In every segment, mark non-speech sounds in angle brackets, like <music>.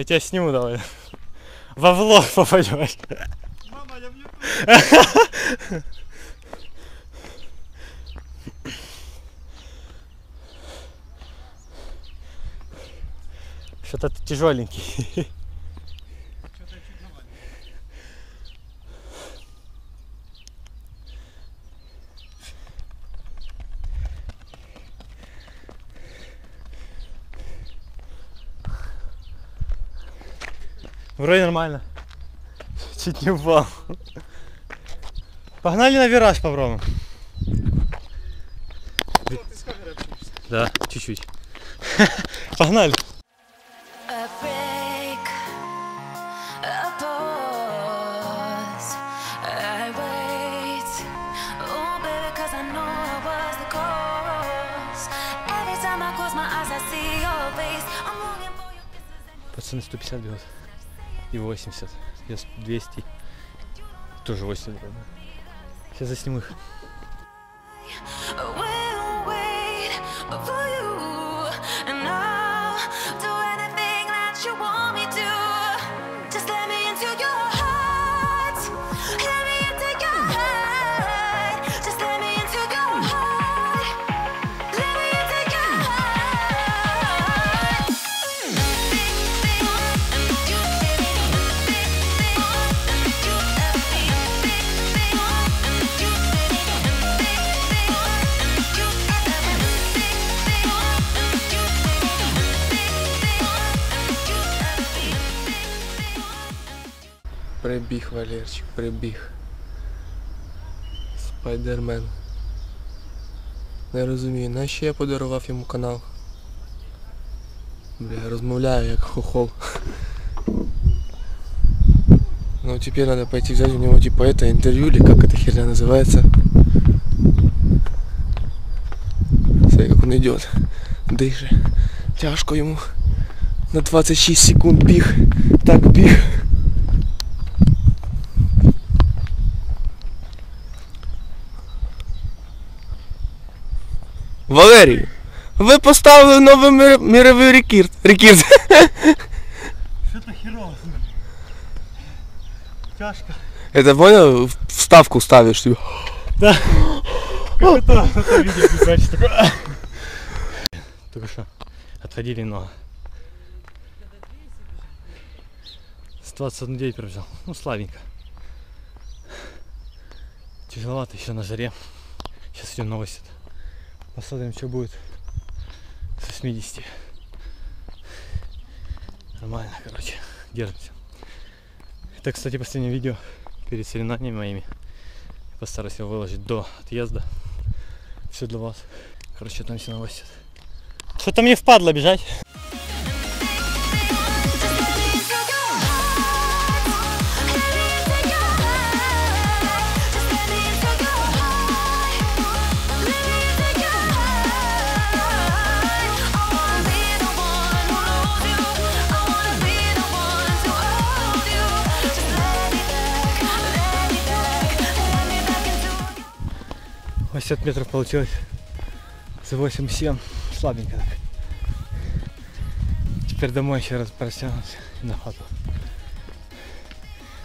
Я тебя сниму давай. Во влог попадешь. Мама, я в. Что-то ты тяжеленький. Вроде нормально. Чуть не упал. Погнали на вираж попробуем. Да, чуть-чуть. Погнали. Oh Пацаны 150 берут. И 80. Я с- 200. Тоже 80 берут. Сейчас засниму их. Прибіг, Валерчик, прибіг. Спайдермен. Не розумію, нащо я подарував йому канал. Бля, розмовляю як хохол. Ну теперь надо пойти взять у него типа это интервью или как эта херня называется. Смотри, как он идет. Дише. Тяжко ему. На 26 секунд біг. Так біг. Валерій, ви поставили новий мір- міровий рекорд. Рекорд. Что-то херово. Тяжко. Это понял? Вставку ставишь. типа. Да. Как это, это видео писать, что такое. Только что отходили много. 121 день пробежал. Ну, слабенько. Тяжеловато еще на жаре. Сейчас идем на 80. Посмотрим, что будет с 80. Нормально, короче. Держимся. Это, кстати, последнее видео перед соревнованиями моими. Постараюсь его выложить до отъезда. Все для вас. Короче, там все новости. Что-то мне впадло бежать. 80 метров получилось. За 8-7. Слабенько так. Теперь домой еще раз просянусь и на хату.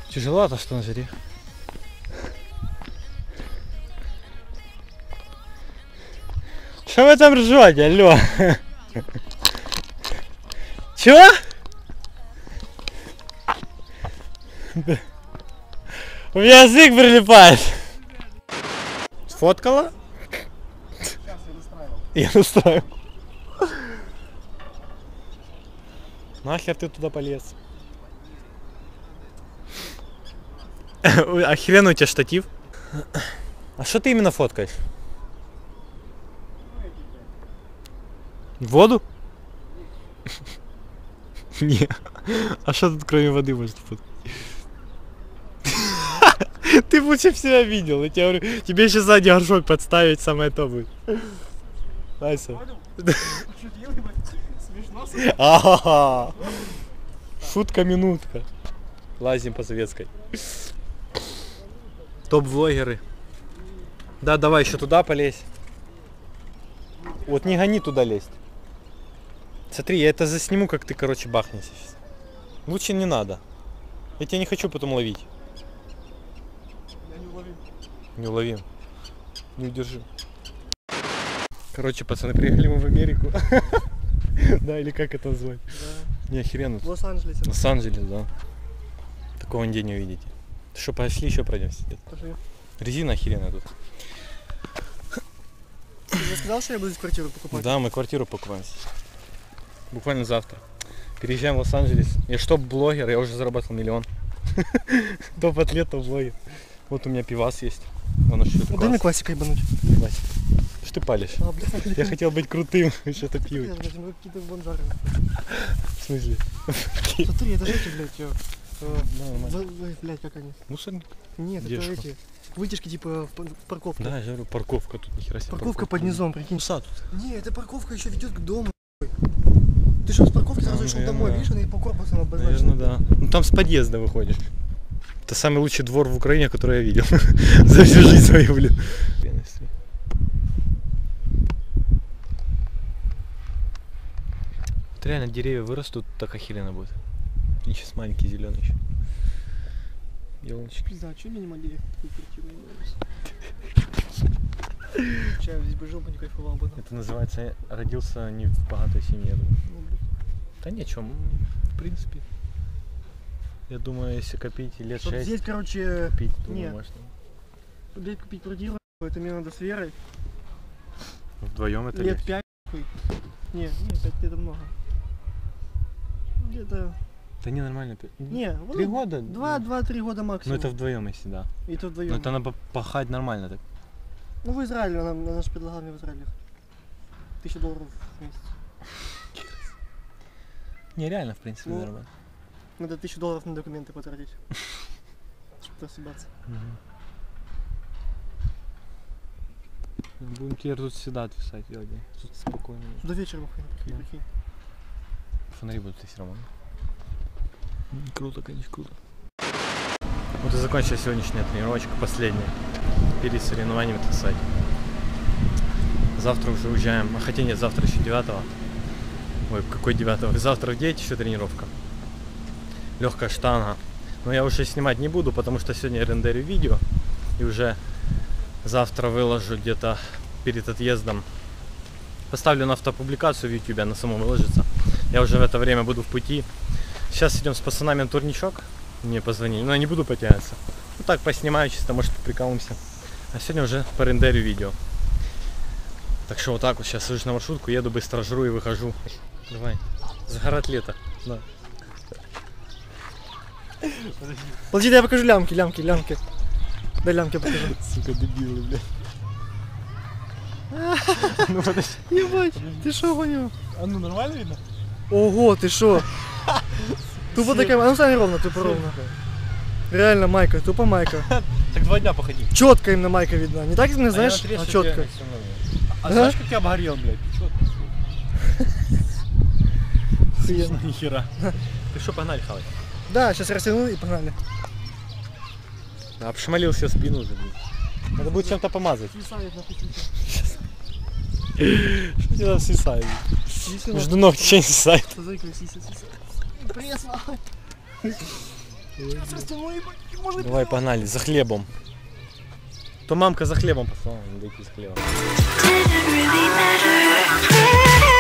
Тяжеловато, что на жаре. Что вы там ржете, алло? Чего? У меня язык прилипает. Сфоткала? Сейчас я настраивал. Я настраивал. Нахер ты туда полез? Ой, Охеренный у тебя штатив. А что ты именно фоткаешь? Воду? <laughs> Не. А что тут кроме воды может фоткать? <laughs> Ты лучше себя видел. Я тебе говорю, тебе еще сзади горшок подставить, самое то будет. <laughs> Ася. Понял? <laughs> Пошутил, ебать. Смешно. с- Ага. Шутка-минутка. Лазим по советской. Топ-влогеры. Да, давай еще туда полезь. Вот не гони туда лезть. Смотри, я это засниму, как ты, короче, бахнешься сейчас. Лучше не надо. Я тебя не хочу потом ловить. Я не уловим. Не удержи. Короче, пацаны, приехали мы в Америку. <laughs> Да, или как это назвать? Да. Не охеренно. В Лос-Анджелесе. Лос-Анджелес, да. Такого нигде не увидите. Что, пошли еще пройдемся. Пошли. Резина охеренная тут. Ты же сказал, что я буду здесь квартиру покупать? Да, мы квартиру покупаем здесь. Буквально завтра. Переезжаем в Лос-Анджелес. Я что, блогер, я уже заработал миллион. <laughs> Топ атлет, топ блогер. Вот у меня пивас есть. Он еще Ну, дай мне классикой ебануть. Что ты палишь? А, блядь. Я хотел быть крутым, <laughs> что-то пиво. блядь, ну какие-то бомжары. В смысле? <laughs> Смотри, это же эти, блядь, ё, э, Да, нормально. блядь, как они? Мусорник? Нет, Где это эти. Вытяжки типа в пар- в парковке. Да, я говорю, парковка тут, нихера себе. Парковка под низом, прикинь. Ну, сад тут. Не, эта парковка еще ведет к дому. Ты что, с парковки сразу А, шел домой, видишь, она и по корпусу обозначена. Наверное, да. Ну там с подъезда выходишь. Это самый лучший двор в Украине, который я видел. <laughs> За всю жизнь свою, блин. Вот реально деревья вырастут, так охеренно будет. И сейчас маленький зеленый еще. Елочки. Пизда, а что не могли такую квартиру я здесь бы жил бы, не кайфовал бы. Это называется родился не в богатой семье. Ну. Да ни о чем, в принципе. Я думаю, если копить лет Вот 6, здесь, короче, купить, думаю, не. можно. блядь, купить квартиру, это мне надо с Верой. Вдвоем это лет легче. пять. нахуй. Не, не, пять это много. Где-то. Да не нормально. Не, вот Три года? Два, Ну, два-три года Ну максимум. это вдвоем, если да. И то вдвоем. Ну это надо пахать нормально так. Ну в Израиле, она, она же предлагала мне в Израиле. Тысяча долларов в месяц. Нереально, в принципе, Ну, нормально. Надо тысячу долларов на документы потратить. <laughs> Чтобы съебаться. Будем теперь тут всегда отвисать, Йоди. Тут спокойно. До вечера Да. прикинь. Фонари будут все равно. Круто, конечно, круто. Вот и закончилась сегодняшняя тренировочка, последняя. Перед соревнованиями, так сказать. Завтра уже уезжаем. А хотя нет, завтра еще 9 Ой, какой 9 Завтра в 9 еще тренировка. Легкая штанга. Но я уже снимать не буду, потому что сегодня я рендерю видео. И уже завтра выложу где-то перед отъездом. Поставлю на автопубликацию в YouTube, она сама выложится. Я уже в это время буду в пути. Сейчас идем с пацанами на турничок. Мне позвонили, но я не буду потягиваться. Ну так, поснимаю чисто, может прикалываемся. А сегодня уже по рендерю видео. Так что вот так вот, сейчас сажусь на маршрутку, еду быстро жру и выхожу. Давай. Загорать лето. Да. Подожди, я покажу лямки, лямки, лямки. Дай лямки покажу. Сука, дебилы, блядь. <laughs> Ну подожди. Ебать, ты шо гоню? А ну нормально видно? Ого, ты шо? Тупо такая, а ну стань ровно, тупо ровно. Реально майка, тупо майка. <laughs> Так два дня походи. Четко именно майка видна. Не так, не знаешь, а четко. А Ага. знаешь, как я обгорел, блядь? Четко. <laughs> Охуенно. Нихера. Ты что, погнали хавать? Да, сейчас растяну и погнали. Обшмалил себе спину уже, блин. Надо будет чем-то помазать. Свисает нахуй. <laughs> Что тебя там свисает? Сиси Между ног ничего не свисает. Сейчас может Давай, погнали, за хлебом. То мамка за хлебом послала, не дойти за хлебом. Didn't really matter.